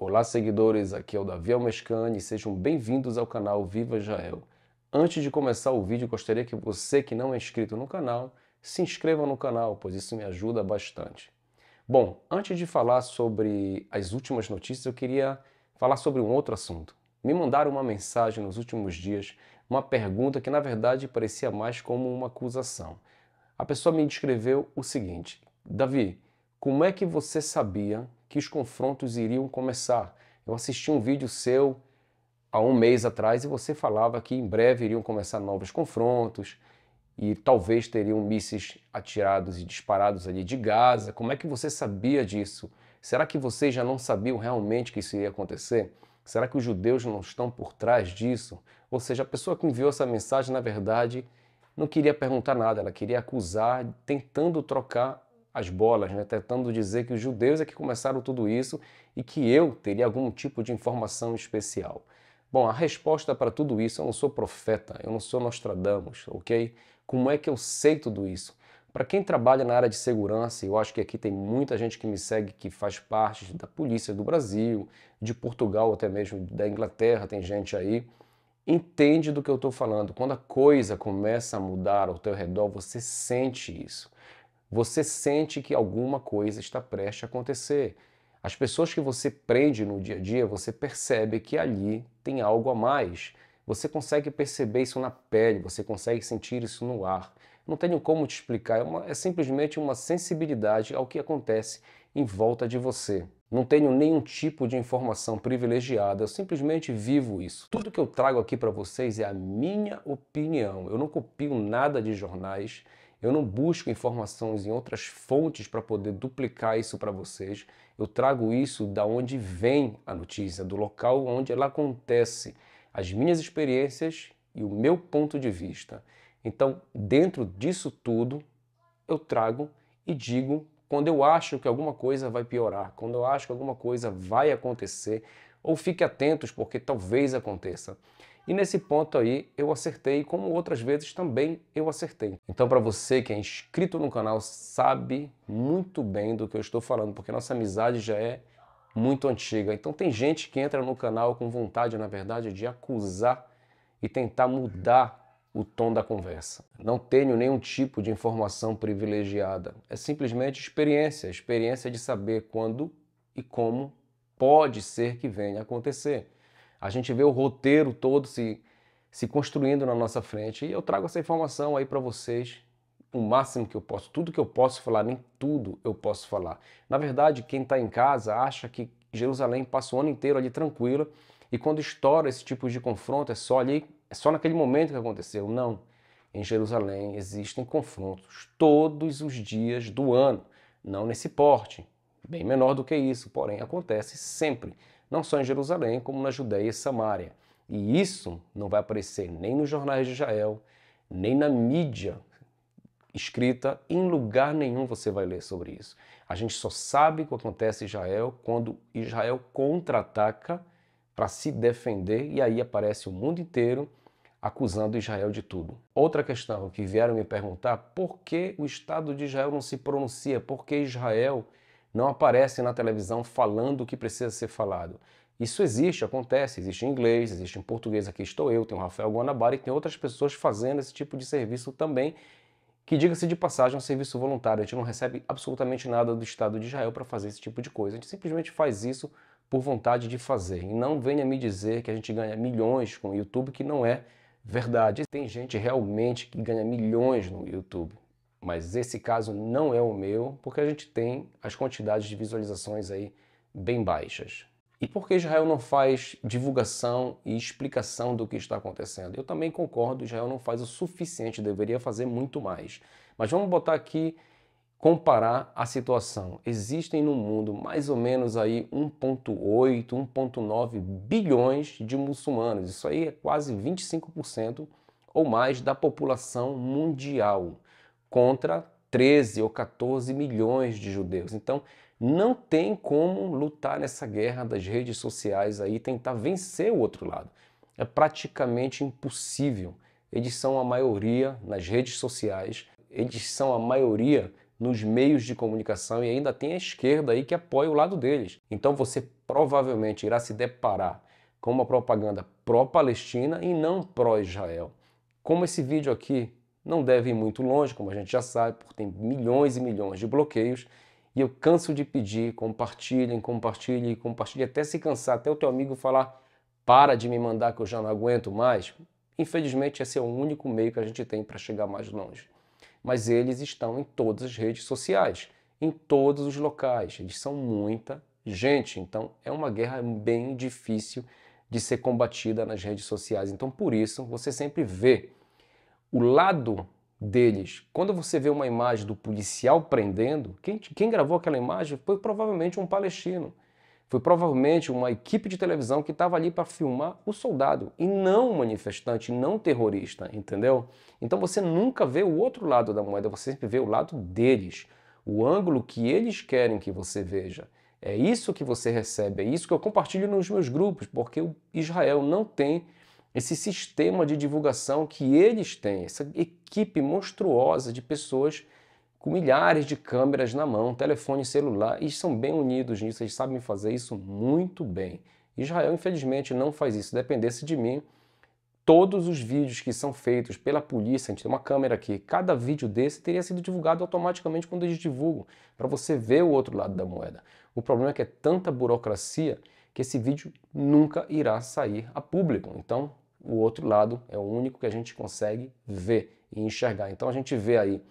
Olá, seguidores, aqui é o Davi Almescani, sejam bem-vindos ao canal Viva Israel. Antes de começar o vídeo, gostaria que você que não é inscrito no canal, se inscreva no canal, pois isso me ajuda bastante. Bom, antes de falar sobre as últimas notícias, eu queria falar sobre um outro assunto. Me mandaram uma mensagem nos últimos dias, uma pergunta que na verdade parecia mais como uma acusação. A pessoa me descreveu o seguinte: Davi, como é que você sabia que os confrontos iriam começar? Eu assisti um vídeo seu há um mês atrás e você falava que em breve iriam começar novos confrontos e talvez teriam mísseis atirados e disparados ali de Gaza. Como é que você sabia disso? Será que vocês já não sabiam realmente que isso iria acontecer? Será que os judeus não estão por trás disso? Ou seja, a pessoa que enviou essa mensagem, na verdade, não queria perguntar nada, ela queria acusar, tentando trocar as bolas, né? tentando dizer que os judeus é que começaram tudo isso e que eu teria algum tipo de informação especial. Bom, a resposta para tudo isso, eu não sou profeta, eu não sou Nostradamus, ok? Como é que eu sei tudo isso? Para quem trabalha na área de segurança, eu acho que aqui tem muita gente que me segue que faz parte da polícia do Brasil, de Portugal, até mesmo da Inglaterra, tem gente aí, entende do que eu estou falando. Quando a coisa começa a mudar ao teu redor, você sente isso você sente que alguma coisa está prestes a acontecer. As pessoas que você prende no dia a dia, você percebe que ali tem algo a mais. Você consegue perceber isso na pele, você consegue sentir isso no ar. Não tenho como te explicar, é, uma, é simplesmente uma sensibilidade ao que acontece em volta de você. Não tenho nenhum tipo de informação privilegiada, eu simplesmente vivo isso. Tudo que eu trago aqui para vocês é a minha opinião. Eu não copio nada de jornais, eu não busco informações em outras fontes para poder duplicar isso para vocês. Eu trago isso da onde vem a notícia, do local onde ela acontece, as minhas experiências e o meu ponto de vista. Então, dentro disso tudo, eu trago e digo quando eu acho que alguma coisa vai piorar, quando eu acho que alguma coisa vai acontecer, ou fique atentos porque talvez aconteça. E nesse ponto aí eu acertei, como outras vezes também eu acertei. Então para você que é inscrito no canal sabe muito bem do que eu estou falando, porque nossa amizade já é muito antiga. Então tem gente que entra no canal com vontade, na verdade, de acusar e tentar mudar o tom da conversa. Não tenho nenhum tipo de informação privilegiada. É simplesmente experiência, experiência de saber quando e como pode ser que venha acontecer. A gente vê o roteiro todo se, se construindo na nossa frente e eu trago essa informação aí para vocês o máximo que eu posso. Tudo que eu posso falar, nem tudo eu posso falar. Na verdade, quem está em casa acha que Jerusalém passa o ano inteiro ali tranquila e quando estoura esse tipo de confronto é só ali, é só naquele momento que aconteceu. Não. Em Jerusalém existem confrontos todos os dias do ano, não nesse porte, bem menor do que isso, porém acontece sempre não só em Jerusalém, como na Judéia e Samária. E isso não vai aparecer nem nos jornais de Israel, nem na mídia escrita, em lugar nenhum você vai ler sobre isso. A gente só sabe o que acontece em Israel quando Israel contra-ataca para se defender e aí aparece o mundo inteiro acusando Israel de tudo. Outra questão que vieram me perguntar, por que o Estado de Israel não se pronuncia? Por que Israel não aparece na televisão falando o que precisa ser falado. Isso existe, acontece, existe em inglês, existe em português, aqui estou eu, tem o Rafael Guanabara e tem outras pessoas fazendo esse tipo de serviço também, que diga-se de passagem é um serviço voluntário, a gente não recebe absolutamente nada do Estado de Israel para fazer esse tipo de coisa, a gente simplesmente faz isso por vontade de fazer. E não venha me dizer que a gente ganha milhões com o YouTube, que não é verdade. Tem gente realmente que ganha milhões no YouTube. Mas esse caso não é o meu, porque a gente tem as quantidades de visualizações aí bem baixas. E por que Israel não faz divulgação e explicação do que está acontecendo? Eu também concordo, Israel não faz o suficiente, deveria fazer muito mais. Mas vamos botar aqui, comparar a situação. Existem no mundo mais ou menos aí 1.8, 1.9 bilhões de muçulmanos. Isso aí é quase 25% ou mais da população mundial contra 13 ou 14 milhões de judeus. Então, não tem como lutar nessa guerra das redes sociais aí, tentar vencer o outro lado. É praticamente impossível. Eles são a maioria nas redes sociais, eles são a maioria nos meios de comunicação e ainda tem a esquerda aí que apoia o lado deles. Então você provavelmente irá se deparar com uma propaganda pró-Palestina e não pró-Israel. Como esse vídeo aqui não deve ir muito longe, como a gente já sabe, porque tem milhões e milhões de bloqueios, e eu canso de pedir, compartilhem, compartilhem, compartilhem, até se cansar, até o teu amigo falar, para de me mandar que eu já não aguento mais. Infelizmente, esse é o único meio que a gente tem para chegar mais longe. Mas eles estão em todas as redes sociais, em todos os locais. Eles são muita gente, então é uma guerra bem difícil de ser combatida nas redes sociais. Então, por isso, você sempre vê o lado deles. Quando você vê uma imagem do policial prendendo, quem, quem gravou aquela imagem foi provavelmente um palestino. Foi provavelmente uma equipe de televisão que estava ali para filmar o soldado e não o manifestante, não terrorista, entendeu? Então você nunca vê o outro lado da moeda, você sempre vê o lado deles, o ângulo que eles querem que você veja. É isso que você recebe, é isso que eu compartilho nos meus grupos, porque o Israel não tem esse sistema de divulgação que eles têm, essa equipe monstruosa de pessoas com milhares de câmeras na mão, telefone celular, e são bem unidos nisso, eles sabem fazer isso muito bem. Israel, infelizmente, não faz isso. Dependesse de mim, todos os vídeos que são feitos pela polícia, a gente tem uma câmera aqui, cada vídeo desse teria sido divulgado automaticamente quando eles divulgam, para você ver o outro lado da moeda. O problema é que é tanta burocracia que esse vídeo nunca irá sair a público. Então, o outro lado é o único que a gente consegue ver e enxergar. Então, a gente vê aí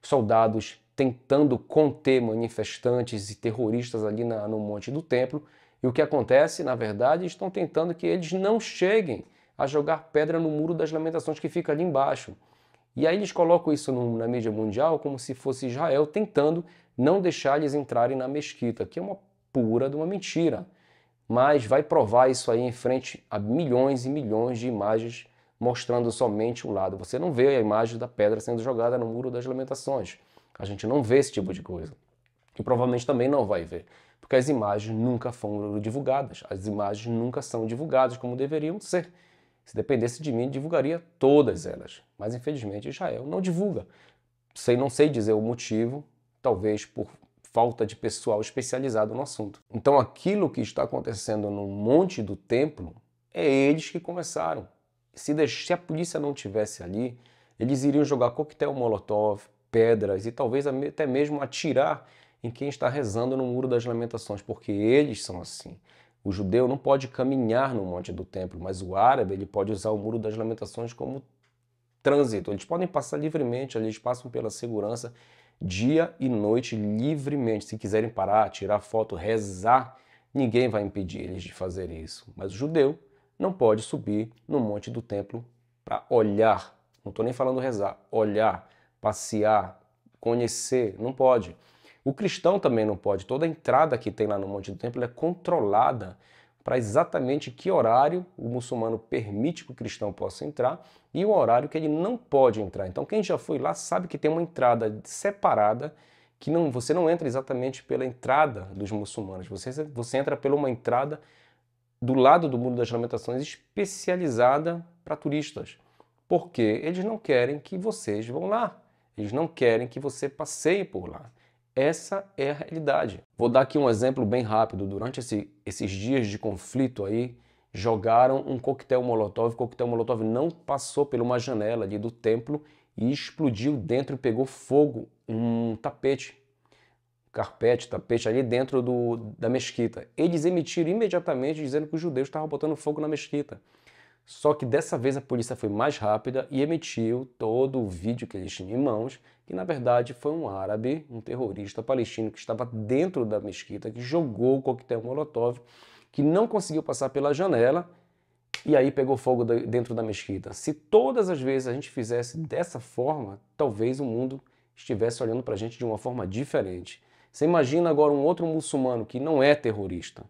soldados tentando conter manifestantes e terroristas ali na, no Monte do Templo. E o que acontece, na verdade, estão tentando que eles não cheguem a jogar pedra no Muro das Lamentações que fica ali embaixo. E aí eles colocam isso no, na mídia mundial como se fosse Israel tentando não deixar eles entrarem na mesquita, que é uma pura de uma mentira. Mas vai provar isso aí em frente a milhões e milhões de imagens mostrando somente um lado. Você não vê a imagem da pedra sendo jogada no Muro das Lamentações. A gente não vê esse tipo de coisa. E provavelmente também não vai ver, porque as imagens nunca foram divulgadas. As imagens nunca são divulgadas como deveriam ser. Se dependesse de mim, divulgaria todas elas. Mas infelizmente Israel não divulga. Sei, não sei dizer o motivo, talvez por falta de pessoal especializado no assunto. Então aquilo que está acontecendo no monte do templo é eles que começaram. Se, se a polícia não tivesse ali, eles iriam jogar coquetel molotov, pedras e talvez até mesmo atirar em quem está rezando no Muro das Lamentações, porque eles são assim. O judeu não pode caminhar no monte do templo, mas o árabe ele pode usar o Muro das Lamentações como trânsito. Eles podem passar livremente, eles passam pela segurança dia e noite livremente. Se quiserem parar, tirar foto, rezar, ninguém vai impedir eles de fazer isso. Mas o judeu não pode subir no monte do templo para olhar. Não estou nem falando rezar, olhar, passear, conhecer, não pode. O cristão também não pode. Toda entrada que tem lá no Monte do Templo é controlada para exatamente que horário o muçulmano permite que o cristão possa entrar e o horário que ele não pode entrar. Então, quem já foi lá sabe que tem uma entrada separada que não, você não entra exatamente pela entrada dos muçulmanos, você, você entra pela uma entrada do lado do Muro das Lamentações especializada para turistas, porque eles não querem que vocês vão lá, eles não querem que você passeie por lá. Essa é a realidade. Vou dar aqui um exemplo bem rápido. Durante esse, esses dias de conflito aí, jogaram um coquetel molotov. O coquetel molotov não passou por uma janela ali do templo e explodiu dentro e pegou fogo um tapete, carpete, tapete ali dentro do, da mesquita. Eles emitiram imediatamente dizendo que os judeus estavam botando fogo na mesquita. Só que dessa vez a polícia foi mais rápida e emitiu todo o vídeo que eles tinham em mãos, que na verdade foi um árabe, um terrorista palestino que estava dentro da mesquita, que jogou o coquetel Molotov, que não conseguiu passar pela janela e aí pegou fogo dentro da mesquita. Se todas as vezes a gente fizesse dessa forma, talvez o mundo estivesse olhando para a gente de uma forma diferente. Você imagina agora um outro muçulmano que não é terrorista,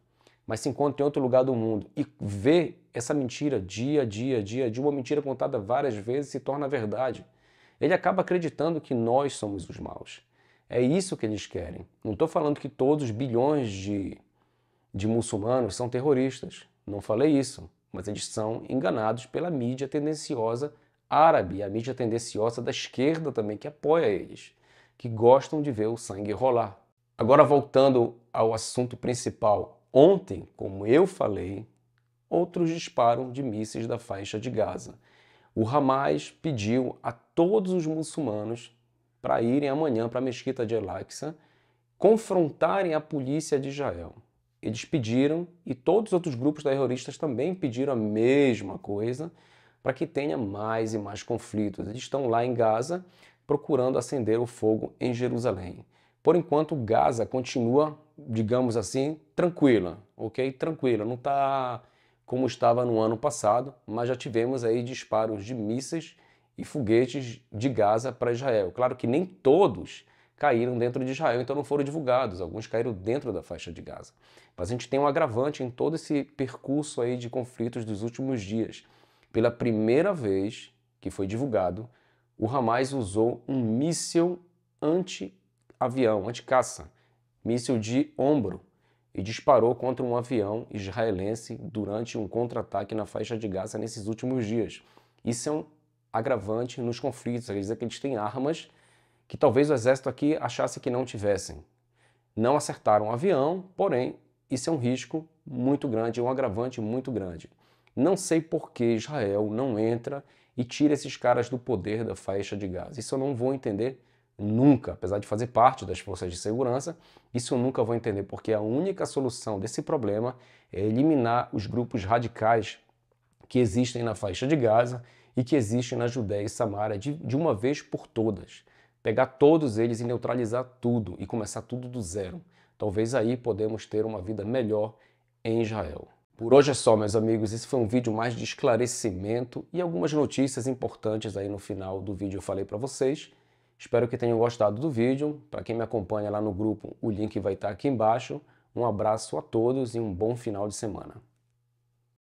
mas se encontra em outro lugar do mundo e vê essa mentira dia a dia, dia a dia, uma mentira contada várias vezes se torna verdade. Ele acaba acreditando que nós somos os maus. É isso que eles querem. Não estou falando que todos os bilhões de, de muçulmanos são terroristas. Não falei isso. Mas eles são enganados pela mídia tendenciosa árabe, a mídia tendenciosa da esquerda também, que apoia eles que gostam de ver o sangue rolar. Agora, voltando ao assunto principal, ontem, como eu falei, outros disparam de mísseis da faixa de Gaza. O Hamas pediu a todos os muçulmanos para irem amanhã para a mesquita de El-Aqsa confrontarem a polícia de Israel. Eles pediram, e todos os outros grupos terroristas também pediram a mesma coisa, para que tenha mais e mais conflitos. Eles estão lá em Gaza procurando acender o fogo em Jerusalém. Por enquanto, Gaza continua, digamos assim, tranquila, ok? Tranquila, não está como estava no ano passado, mas já tivemos aí disparos de mísseis e foguetes de Gaza para Israel. Claro que nem todos caíram dentro de Israel, então não foram divulgados. Alguns caíram dentro da faixa de Gaza. Mas a gente tem um agravante em todo esse percurso aí de conflitos dos últimos dias. Pela primeira vez que foi divulgado, o Hamas usou um míssil anti-avião, anti-caça, míssil de ombro, e disparou contra um avião israelense durante um contra-ataque na faixa de Gaza nesses últimos dias. Isso é um agravante nos conflitos, quer dizer que eles têm armas que talvez o exército aqui achasse que não tivessem. Não acertaram o avião, porém, isso é um risco muito grande, um agravante muito grande. Não sei por que Israel não entra e tira esses caras do poder da faixa de Gaza. Isso eu não vou entender nunca, apesar de fazer parte das forças de segurança, isso eu nunca vou entender, porque a única solução desse problema é eliminar os grupos radicais que existem na faixa de Gaza e que existem na Judéia e Samaria de, de uma vez por todas pegar todos eles e neutralizar tudo e começar tudo do zero. Talvez aí podemos ter uma vida melhor em Israel. Por hoje é só, meus amigos. Esse foi um vídeo mais de esclarecimento e algumas notícias importantes aí no final do vídeo eu falei para vocês. Espero que tenham gostado do vídeo. Para quem me acompanha lá no grupo, o link vai estar aqui embaixo. Um abraço a todos e um bom final de semana.